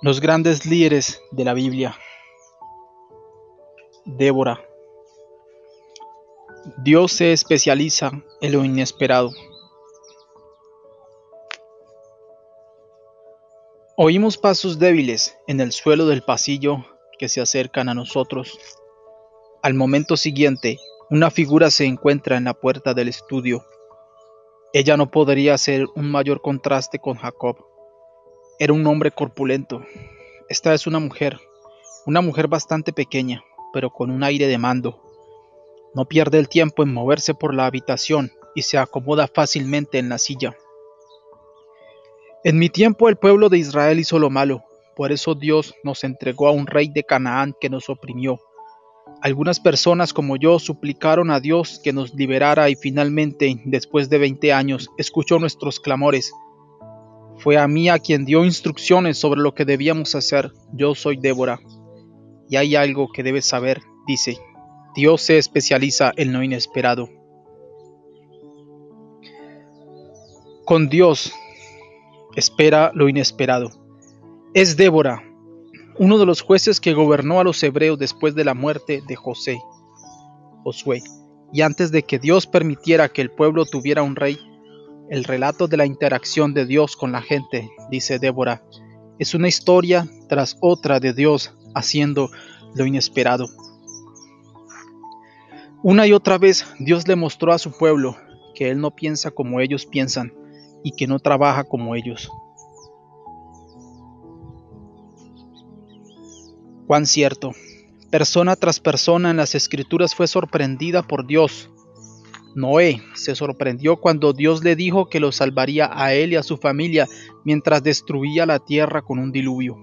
Los grandes líderes de la Biblia. Débora. Dios se especializa en lo inesperado. Oímos pasos débiles en el suelo del pasillo que se acercan a nosotros. Al momento siguiente, una figura se encuentra en la puerta del estudio. Ella no podría hacer un mayor contraste con Jacob. Era un hombre corpulento. Esta es una mujer, una mujer bastante pequeña, pero con un aire de mando. No pierde el tiempo en moverse por la habitación y se acomoda fácilmente en la silla. En mi tiempo el pueblo de Israel hizo lo malo, por eso Dios nos entregó a un rey de Canaán que nos oprimió. Algunas personas como yo suplicaron a Dios que nos liberara y finalmente, después de 20 años, escuchó nuestros clamores fue a mí a quien dio instrucciones sobre lo que debíamos hacer. Yo soy Débora. Y hay algo que debes saber, dice. Dios se especializa en lo inesperado. Con Dios espera lo inesperado. Es Débora, uno de los jueces que gobernó a los hebreos después de la muerte de José, Josué, y antes de que Dios permitiera que el pueblo tuviera un rey, el relato de la interacción de Dios con la gente, dice Débora, es una historia tras otra de Dios haciendo lo inesperado. Una y otra vez Dios le mostró a su pueblo que Él no piensa como ellos piensan y que no trabaja como ellos. Cuán cierto, persona tras persona en las escrituras fue sorprendida por Dios Noé se sorprendió cuando Dios le dijo que lo salvaría a él y a su familia mientras destruía la tierra con un diluvio.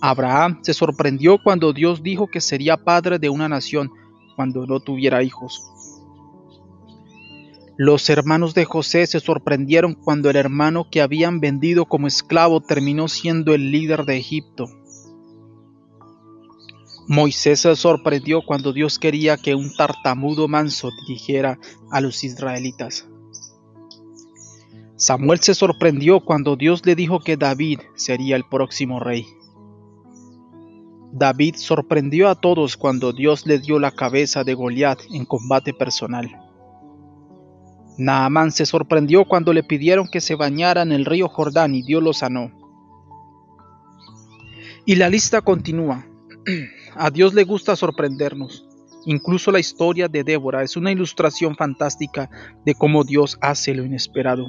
Abraham se sorprendió cuando Dios dijo que sería padre de una nación cuando no tuviera hijos. Los hermanos de José se sorprendieron cuando el hermano que habían vendido como esclavo terminó siendo el líder de Egipto. Moisés se sorprendió cuando Dios quería que un tartamudo manso dirigiera a los israelitas. Samuel se sorprendió cuando Dios le dijo que David sería el próximo rey. David sorprendió a todos cuando Dios le dio la cabeza de Goliat en combate personal. Naamán se sorprendió cuando le pidieron que se bañara en el río Jordán y Dios lo sanó. Y la lista continúa. A Dios le gusta sorprendernos. Incluso la historia de Débora es una ilustración fantástica de cómo Dios hace lo inesperado.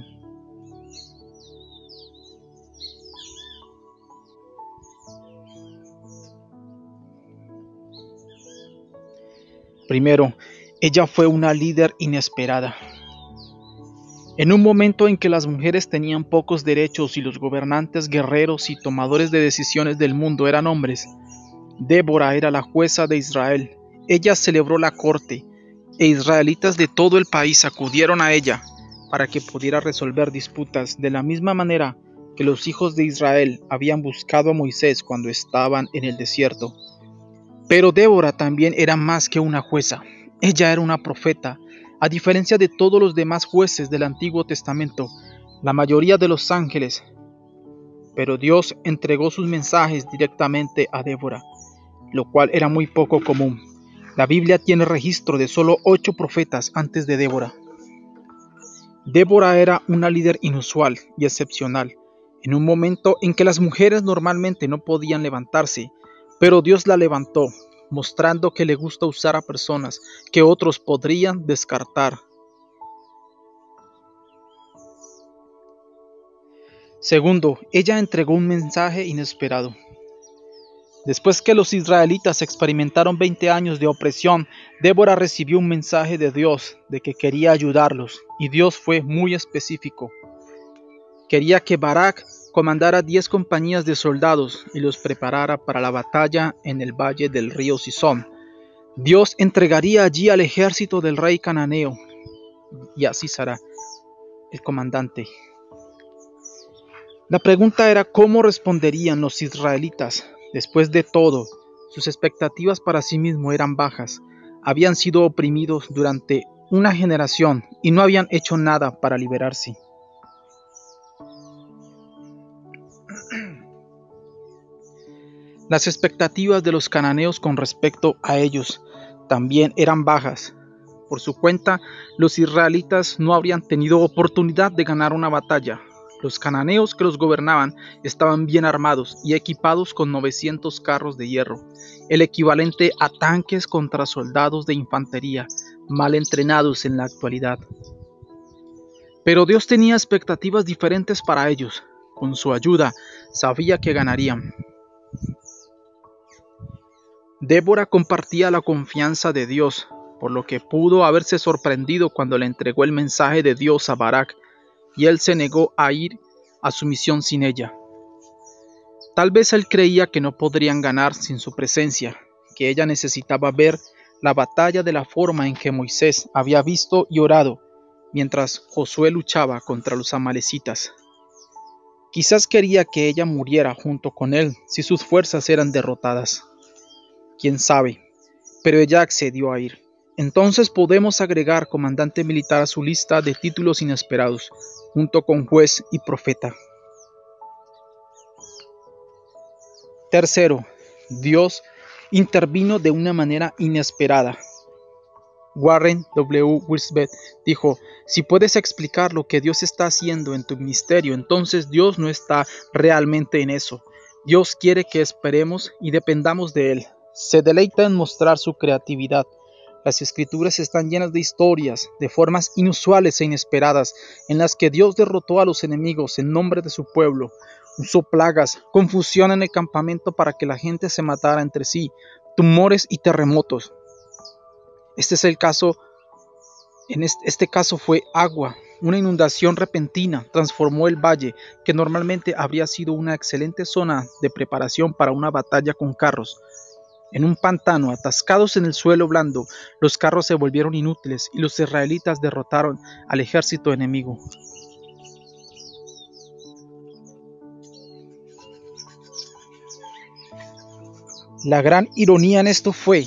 Primero, ella fue una líder inesperada. En un momento en que las mujeres tenían pocos derechos y los gobernantes guerreros y tomadores de decisiones del mundo eran hombres, Débora era la jueza de Israel. Ella celebró la corte, e israelitas de todo el país acudieron a ella para que pudiera resolver disputas de la misma manera que los hijos de Israel habían buscado a Moisés cuando estaban en el desierto. Pero Débora también era más que una jueza. Ella era una profeta. A diferencia de todos los demás jueces del Antiguo Testamento, la mayoría de los ángeles. Pero Dios entregó sus mensajes directamente a Débora lo cual era muy poco común. La Biblia tiene registro de solo ocho profetas antes de Débora. Débora era una líder inusual y excepcional, en un momento en que las mujeres normalmente no podían levantarse, pero Dios la levantó, mostrando que le gusta usar a personas que otros podrían descartar. Segundo, ella entregó un mensaje inesperado. Después que los israelitas experimentaron 20 años de opresión, Débora recibió un mensaje de Dios de que quería ayudarlos, y Dios fue muy específico. Quería que Barak comandara 10 compañías de soldados y los preparara para la batalla en el valle del río Sison. Dios entregaría allí al ejército del rey cananeo, y así será el comandante. La pregunta era cómo responderían los israelitas Después de todo, sus expectativas para sí mismo eran bajas, habían sido oprimidos durante una generación y no habían hecho nada para liberarse. Las expectativas de los cananeos con respecto a ellos también eran bajas. Por su cuenta, los israelitas no habrían tenido oportunidad de ganar una batalla. Los cananeos que los gobernaban estaban bien armados y equipados con 900 carros de hierro, el equivalente a tanques contra soldados de infantería, mal entrenados en la actualidad. Pero Dios tenía expectativas diferentes para ellos. Con su ayuda, sabía que ganarían. Débora compartía la confianza de Dios, por lo que pudo haberse sorprendido cuando le entregó el mensaje de Dios a Barak, y él se negó a ir a su misión sin ella. Tal vez él creía que no podrían ganar sin su presencia, que ella necesitaba ver la batalla de la forma en que Moisés había visto y orado mientras Josué luchaba contra los amalecitas. Quizás quería que ella muriera junto con él si sus fuerzas eran derrotadas quién sabe, pero ella accedió a ir. Entonces podemos agregar comandante militar a su lista de títulos inesperados, junto con juez y profeta. Tercero, Dios intervino de una manera inesperada. Warren W. Wilsbeth dijo, si puedes explicar lo que Dios está haciendo en tu ministerio, entonces Dios no está realmente en eso. Dios quiere que esperemos y dependamos de Él se deleita en mostrar su creatividad. Las escrituras están llenas de historias, de formas inusuales e inesperadas, en las que Dios derrotó a los enemigos en nombre de su pueblo, usó plagas, confusión en el campamento para que la gente se matara entre sí, tumores y terremotos. Este es el caso, en este, este caso fue agua, una inundación repentina transformó el valle, que normalmente habría sido una excelente zona de preparación para una batalla con carros, en un pantano, atascados en el suelo blando, los carros se volvieron inútiles y los israelitas derrotaron al ejército enemigo. La gran ironía en esto fue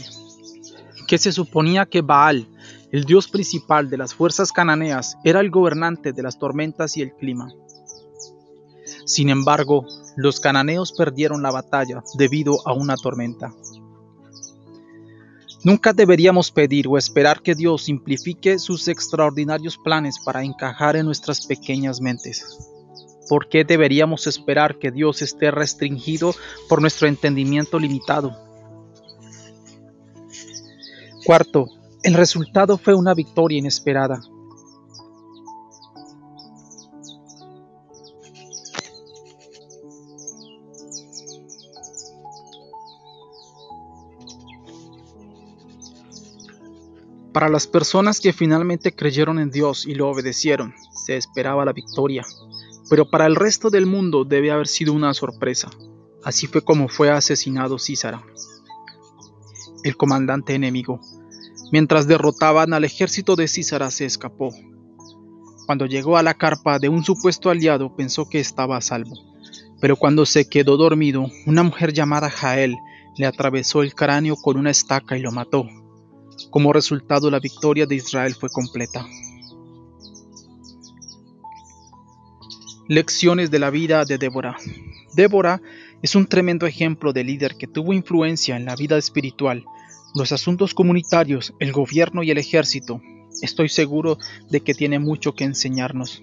que se suponía que Baal, el dios principal de las fuerzas cananeas, era el gobernante de las tormentas y el clima. Sin embargo, los cananeos perdieron la batalla debido a una tormenta. Nunca deberíamos pedir o esperar que Dios simplifique sus extraordinarios planes para encajar en nuestras pequeñas mentes. ¿Por qué deberíamos esperar que Dios esté restringido por nuestro entendimiento limitado? Cuarto, el resultado fue una victoria inesperada. Para las personas que finalmente creyeron en Dios y lo obedecieron, se esperaba la victoria. Pero para el resto del mundo debe haber sido una sorpresa. Así fue como fue asesinado Císara, el comandante enemigo. Mientras derrotaban al ejército de Císara se escapó. Cuando llegó a la carpa de un supuesto aliado pensó que estaba a salvo. Pero cuando se quedó dormido, una mujer llamada Jael le atravesó el cráneo con una estaca y lo mató. Como resultado, la victoria de Israel fue completa. Lecciones de la vida de Débora. Débora es un tremendo ejemplo de líder que tuvo influencia en la vida espiritual, los asuntos comunitarios, el gobierno y el ejército. Estoy seguro de que tiene mucho que enseñarnos.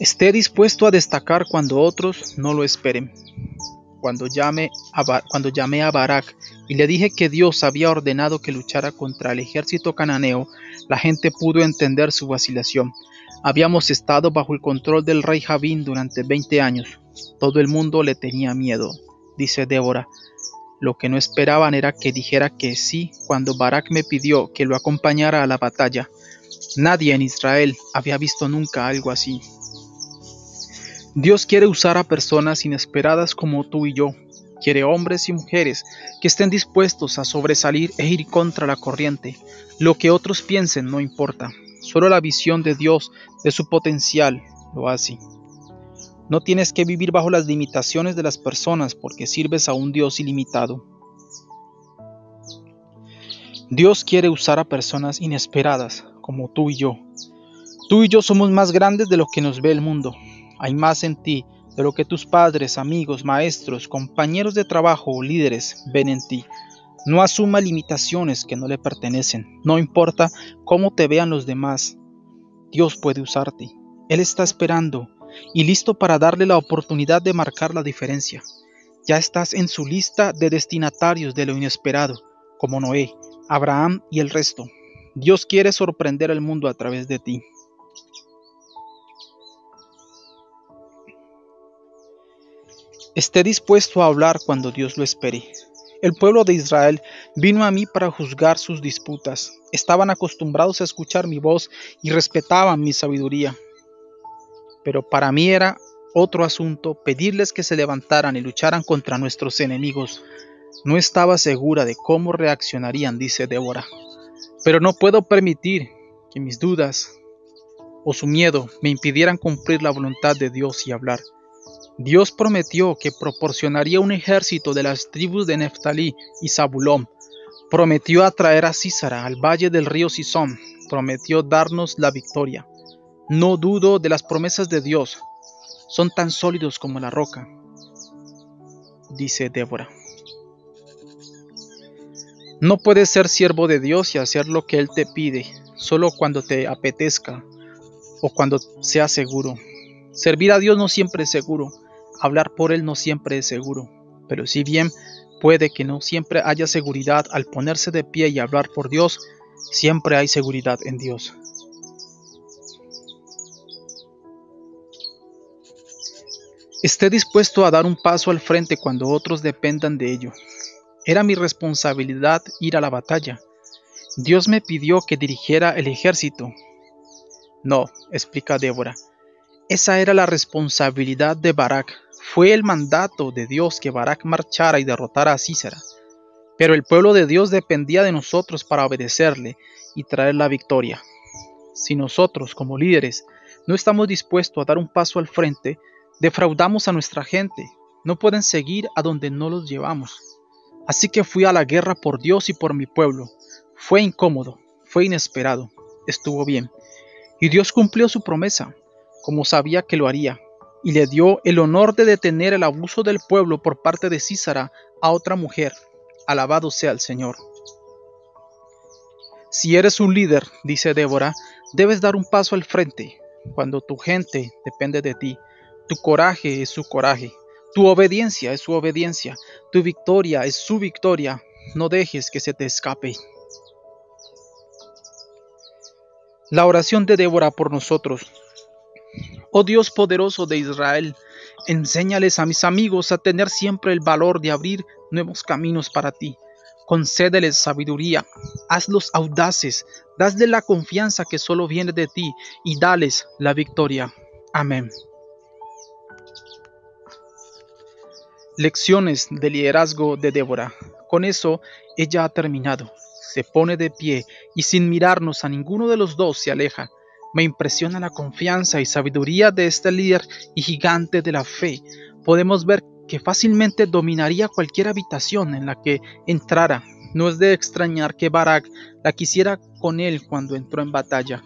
Esté dispuesto a destacar cuando otros no lo esperen cuando, llamé a Barak y le dije que Dios había ordenado que luchara contra el ejército cananeo, la gente pudo entender su vacilación. Habíamos estado bajo el control del rey Javín durante 20 años. Todo el mundo le tenía miedo, dice Débora. Lo que no esperaban era que dijera que sí cuando Barak me pidió que lo acompañara a la batalla. Nadie en Israel había visto nunca algo así. Dios quiere usar a personas inesperadas como tú y yo. Quiere hombres y mujeres que estén dispuestos a sobresalir e ir contra la corriente. Lo que otros piensen no importa. Solo la visión de Dios de su potencial lo hace. No tienes que vivir bajo las limitaciones de las personas porque sirves a un Dios ilimitado. Dios quiere usar a personas inesperadas como tú y yo. Tú y yo somos más grandes de lo que nos ve el mundo. Hay más en ti de lo que tus padres, amigos, maestros, compañeros de trabajo o líderes ven en ti. No asuma limitaciones que no le pertenecen. No importa cómo te vean los demás. Dios puede usarte. Él está esperando y listo para darle la oportunidad de marcar la diferencia. Ya estás en su lista de destinatarios de lo inesperado, como Noé, Abraham y el resto. Dios quiere sorprender al mundo a través de ti. Esté dispuesto a hablar cuando Dios lo espere. El pueblo de Israel vino a mí para juzgar sus disputas. Estaban acostumbrados a escuchar mi voz y respetaban mi sabiduría. Pero para mí era otro asunto pedirles que se levantaran y lucharan contra nuestros enemigos. No estaba segura de cómo reaccionarían, dice Débora. Pero no puedo permitir que mis dudas o su miedo me impidieran cumplir la voluntad de Dios y hablar. Dios prometió que proporcionaría un ejército de las tribus de Neftalí y Zabulón. Prometió atraer a Císara al valle del río Sison. Prometió darnos la victoria. No dudo de las promesas de Dios. Son tan sólidos como la roca, dice Débora. No puedes ser siervo de Dios y hacer lo que Él te pide, solo cuando te apetezca o cuando sea seguro. Servir a Dios no siempre es seguro. Hablar por Él no siempre es seguro, pero si bien puede que no siempre haya seguridad al ponerse de pie y hablar por Dios, siempre hay seguridad en Dios. Esté dispuesto a dar un paso al frente cuando otros dependan de ello. Era mi responsabilidad ir a la batalla. Dios me pidió que dirigiera el ejército. No, explica Débora. Esa era la responsabilidad de Barak, fue el mandato de Dios que Barak marchara y derrotara a Císara. Pero el pueblo de Dios dependía de nosotros para obedecerle y traer la victoria. Si nosotros, como líderes, no estamos dispuestos a dar un paso al frente, defraudamos a nuestra gente. No pueden seguir a donde no los llevamos. Así que fui a la guerra por Dios y por mi pueblo. Fue incómodo, fue inesperado, estuvo bien. Y Dios cumplió su promesa, como sabía que lo haría y le dio el honor de detener el abuso del pueblo por parte de Císara a otra mujer. Alabado sea el Señor. Si eres un líder, dice Débora, debes dar un paso al frente. Cuando tu gente depende de ti, tu coraje es su coraje, tu obediencia es su obediencia, tu victoria es su victoria. No dejes que se te escape. La oración de Débora por nosotros Oh Dios poderoso de Israel, enséñales a mis amigos a tener siempre el valor de abrir nuevos caminos para ti. Concédeles sabiduría, hazlos audaces, dasle la confianza que solo viene de ti y dales la victoria. Amén. Lecciones de liderazgo de Débora. Con eso ella ha terminado. Se pone de pie y sin mirarnos a ninguno de los dos se aleja. Me impresiona la confianza y sabiduría de este líder y gigante de la fe. Podemos ver que fácilmente dominaría cualquier habitación en la que entrara. No es de extrañar que Barak la quisiera con él cuando entró en batalla.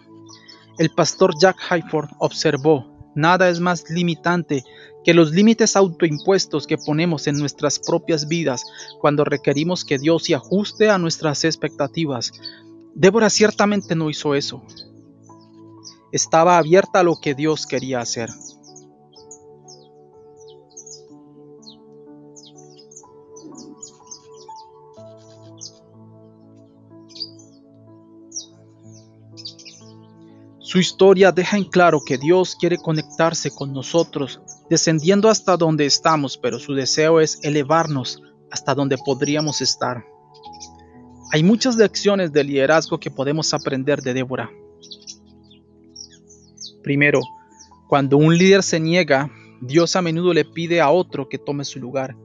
El pastor Jack Hayford observó, nada es más limitante que los límites autoimpuestos que ponemos en nuestras propias vidas cuando requerimos que Dios se ajuste a nuestras expectativas. Débora ciertamente no hizo eso estaba abierta a lo que Dios quería hacer. Su historia deja en claro que Dios quiere conectarse con nosotros, descendiendo hasta donde estamos, pero su deseo es elevarnos hasta donde podríamos estar. Hay muchas lecciones de liderazgo que podemos aprender de Débora. Primero, cuando un líder se niega, Dios a menudo le pide a otro que tome su lugar.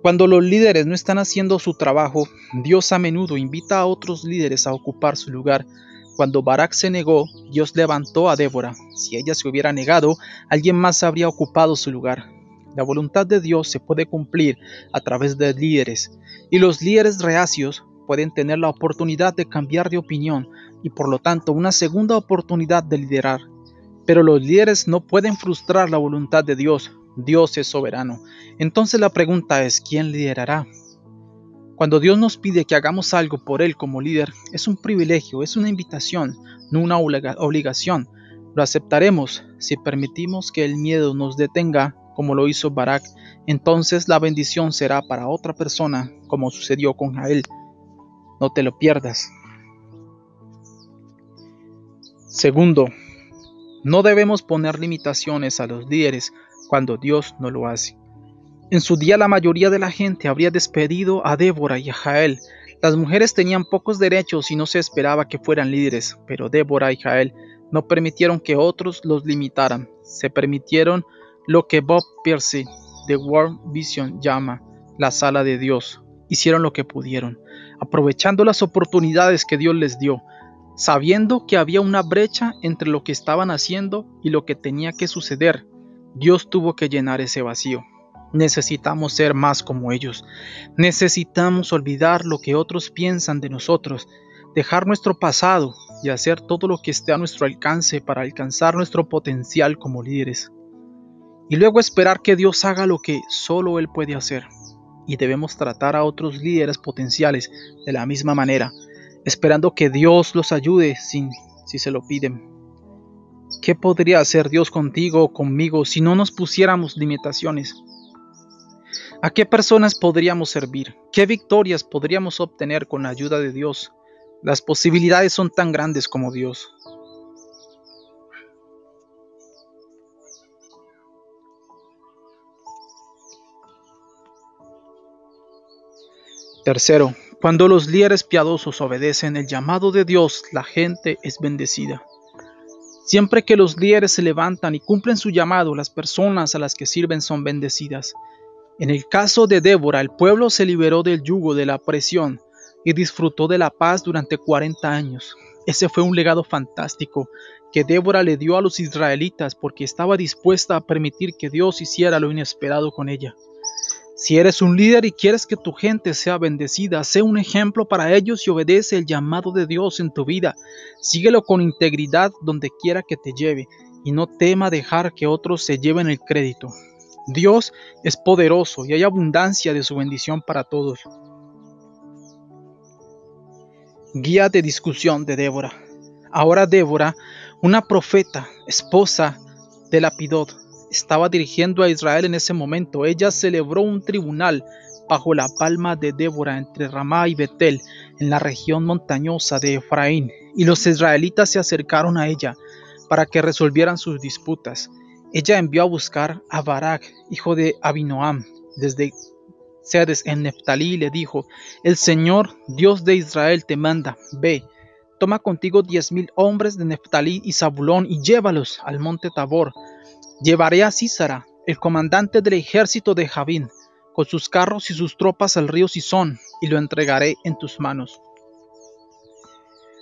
Cuando los líderes no están haciendo su trabajo, Dios a menudo invita a otros líderes a ocupar su lugar. Cuando Barak se negó, Dios levantó a Débora. Si ella se hubiera negado, alguien más habría ocupado su lugar. La voluntad de Dios se puede cumplir a través de líderes, y los líderes reacios pueden tener la oportunidad de cambiar de opinión y por lo tanto una segunda oportunidad de liderar. Pero los líderes no pueden frustrar la voluntad de Dios, Dios es soberano. Entonces la pregunta es, ¿quién liderará? Cuando Dios nos pide que hagamos algo por Él como líder, es un privilegio, es una invitación, no una obligación. Lo aceptaremos si permitimos que el miedo nos detenga, como lo hizo Barak. Entonces la bendición será para otra persona, como sucedió con Jael. No te lo pierdas. Segundo, no debemos poner limitaciones a los líderes cuando Dios no lo hace. En su día la mayoría de la gente habría despedido a Débora y a Jael. Las mujeres tenían pocos derechos y no se esperaba que fueran líderes, pero Débora y Jael no permitieron que otros los limitaran. Se permitieron lo que Bob Pierce de World Vision llama la sala de Dios. Hicieron lo que pudieron, aprovechando las oportunidades que Dios les dio, sabiendo que había una brecha entre lo que estaban haciendo y lo que tenía que suceder. Dios tuvo que llenar ese vacío. Necesitamos ser más como ellos. Necesitamos olvidar lo que otros piensan de nosotros, dejar nuestro pasado y hacer todo lo que esté a nuestro alcance para alcanzar nuestro potencial como líderes. Y luego esperar que Dios haga lo que solo Él puede hacer. Y debemos tratar a otros líderes potenciales de la misma manera, esperando que Dios los ayude sin, si se lo piden. ¿Qué podría hacer Dios contigo o conmigo si no nos pusiéramos limitaciones? ¿A qué personas podríamos servir? ¿Qué victorias podríamos obtener con la ayuda de Dios? Las posibilidades son tan grandes como Dios. Tercero, cuando los líderes piadosos obedecen el llamado de Dios, la gente es bendecida. Siempre que los líderes se levantan y cumplen su llamado, las personas a las que sirven son bendecidas. En el caso de Débora, el pueblo se liberó del yugo de la presión y disfrutó de la paz durante 40 años. Ese fue un legado fantástico que Débora le dio a los israelitas porque estaba dispuesta a permitir que Dios hiciera lo inesperado con ella. Si eres un líder y quieres que tu gente sea bendecida, sé un ejemplo para ellos y obedece el llamado de Dios en tu vida. Síguelo con integridad donde quiera que te lleve y no tema dejar que otros se lleven el crédito. Dios es poderoso y hay abundancia de su bendición para todos. Guía de discusión de Débora. Ahora Débora, una profeta, esposa de Lapidot, estaba dirigiendo a Israel en ese momento. Ella celebró un tribunal bajo la palma de Débora entre Ramá y Betel, en la región montañosa de Efraín, y los israelitas se acercaron a ella para que resolvieran sus disputas. Ella envió a buscar a Barak, hijo de Abinoam, desde Sedes en Neftalí, y le dijo, El Señor, Dios de Israel, te manda, ve, toma contigo diez mil hombres de Neftalí y Zabulón y llévalos al monte Tabor. Llevaré a Císara, el comandante del ejército de Javín, con sus carros y sus tropas al río Sison, y lo entregaré en tus manos.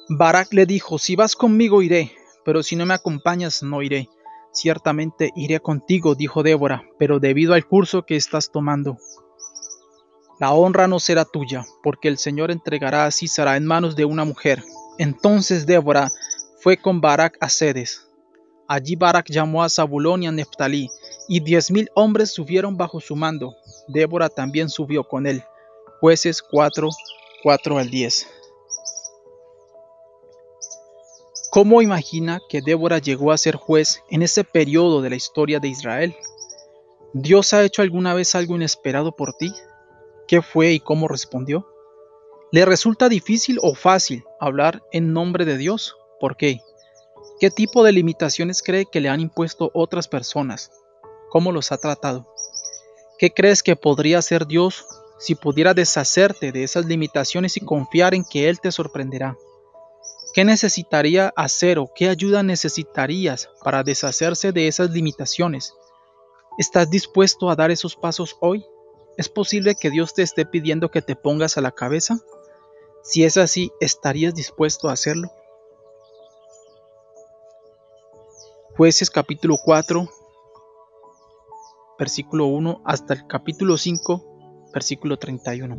Barak le dijo, Si vas conmigo iré, pero si no me acompañas no iré. Ciertamente iré contigo, dijo Débora, pero debido al curso que estás tomando. La honra no será tuya, porque el Señor entregará a Císara en manos de una mujer. Entonces Débora fue con Barak a Sedes. Allí Barak llamó a Zabulón y a Neftalí, y diez mil hombres subieron bajo su mando. Débora también subió con él. Jueces 4, 4 al 10. ¿Cómo imagina que Débora llegó a ser juez en ese periodo de la historia de Israel? ¿Dios ha hecho alguna vez algo inesperado por ti? ¿Qué fue y cómo respondió? ¿Le resulta difícil o fácil hablar en nombre de Dios? ¿Por qué? ¿Qué tipo de limitaciones cree que le han impuesto otras personas? ¿Cómo los ha tratado? ¿Qué crees que podría hacer Dios si pudiera deshacerte de esas limitaciones y confiar en que Él te sorprenderá? ¿Qué necesitaría hacer o qué ayuda necesitarías para deshacerse de esas limitaciones? ¿Estás dispuesto a dar esos pasos hoy? ¿Es posible que Dios te esté pidiendo que te pongas a la cabeza? Si es así, ¿estarías dispuesto a hacerlo? Jueces capítulo 4, versículo 1 hasta el capítulo 5, versículo 31.